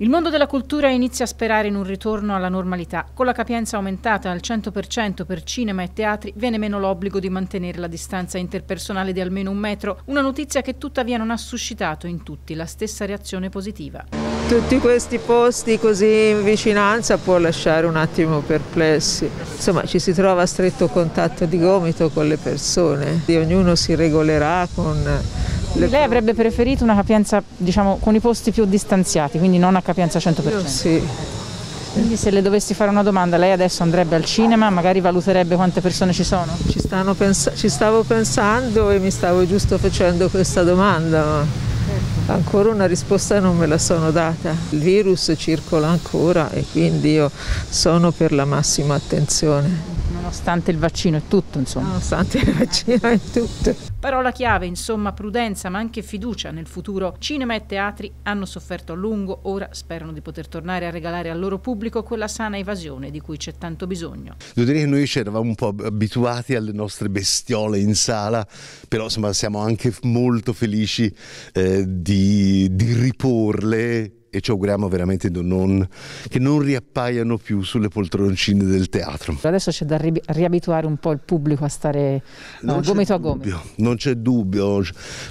Il mondo della cultura inizia a sperare in un ritorno alla normalità. Con la capienza aumentata al 100% per cinema e teatri viene meno l'obbligo di mantenere la distanza interpersonale di almeno un metro, una notizia che tuttavia non ha suscitato in tutti la stessa reazione positiva. Tutti questi posti così in vicinanza può lasciare un attimo perplessi. Insomma, ci si trova a stretto contatto di gomito con le persone e ognuno si regolerà con lei avrebbe preferito una capienza diciamo, con i posti più distanziati, quindi non a capienza 100%? Io sì. Quindi se le dovessi fare una domanda, lei adesso andrebbe al cinema, magari valuterebbe quante persone ci sono? Ci, pens ci stavo pensando e mi stavo giusto facendo questa domanda, ma ancora una risposta non me la sono data. Il virus circola ancora e quindi io sono per la massima attenzione. Nonostante il vaccino e tutto, insomma. Nonostante il vaccino e tutto. Parola chiave, insomma, prudenza, ma anche fiducia nel futuro. Cinema e teatri hanno sofferto a lungo, ora sperano di poter tornare a regalare al loro pubblico quella sana evasione di cui c'è tanto bisogno. Devo dire che noi ci eravamo un po' abituati alle nostre bestiole in sala, però insomma siamo anche molto felici eh, di, di riporle e ci auguriamo veramente non, che non riappaiano più sulle poltroncine del teatro. Adesso c'è da ri riabituare un po' il pubblico a stare uh, gomito a gomito. Non c'è dubbio,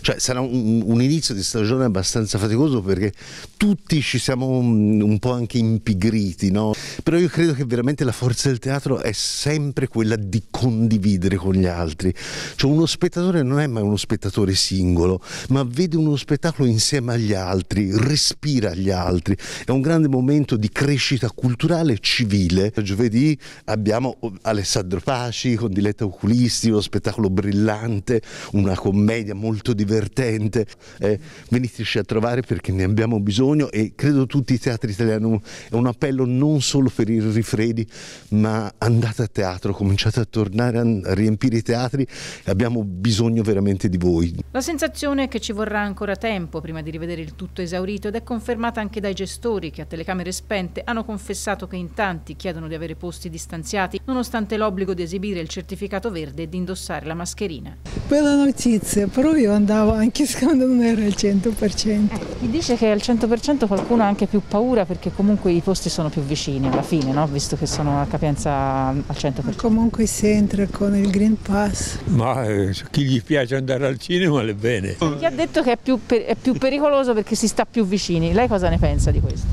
cioè, sarà un, un, inizio di stagione abbastanza faticoso perché tutti ci siamo un, un po' anche impigriti, no? però io credo che veramente la forza del teatro è sempre quella di condividere con gli altri. Cioè uno spettatore non è mai uno spettatore singolo, ma vede uno spettacolo insieme agli altri, respira agli altri. È un grande momento di crescita culturale e civile. Giovedì abbiamo Alessandro Paci con Diletta Oculisti, uno spettacolo brillante, una commedia molto divertente. Eh, veniteci a trovare perché ne abbiamo bisogno e credo tutti i teatri italiani è un appello non solo per i rifredi, ma andate a teatro, cominciate a tornare a riempire i teatri, abbiamo bisogno veramente di voi. La sensazione è che ci vorrà ancora tempo prima di rivedere il tutto esaurito ed è confermata richiamata anche dai gestori che a telecamere spente hanno confessato che in tanti chiedono di avere posti distanziati nonostante l'obbligo di esibire il certificato verde e di indossare la mascherina. Bella notizia, però io andavo anche quando non era al 100%. Eh, mi dice che al 100% qualcuno ha anche più paura perché comunque i posti sono più vicini alla fine, no? visto che sono a capienza al 100%. Ma comunque si entra con il Green Pass. Ma eh, chi gli piace andare al cinema le bene. Chi ha detto che è più, è più pericoloso perché si sta più vicini? Lei cosa ne pensa di questo?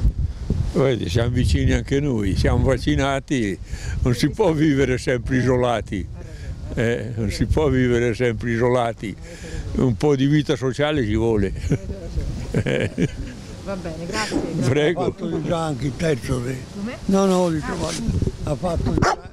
Vedi, siamo vicini anche noi, siamo vaccinati, non si può vivere sempre isolati. Eh, non si può vivere sempre isolati, un po' di vita sociale ci vuole. Va bene, grazie. Prego. Ha fatto già anche il terzo re. No, no, diciamo, ha fatto già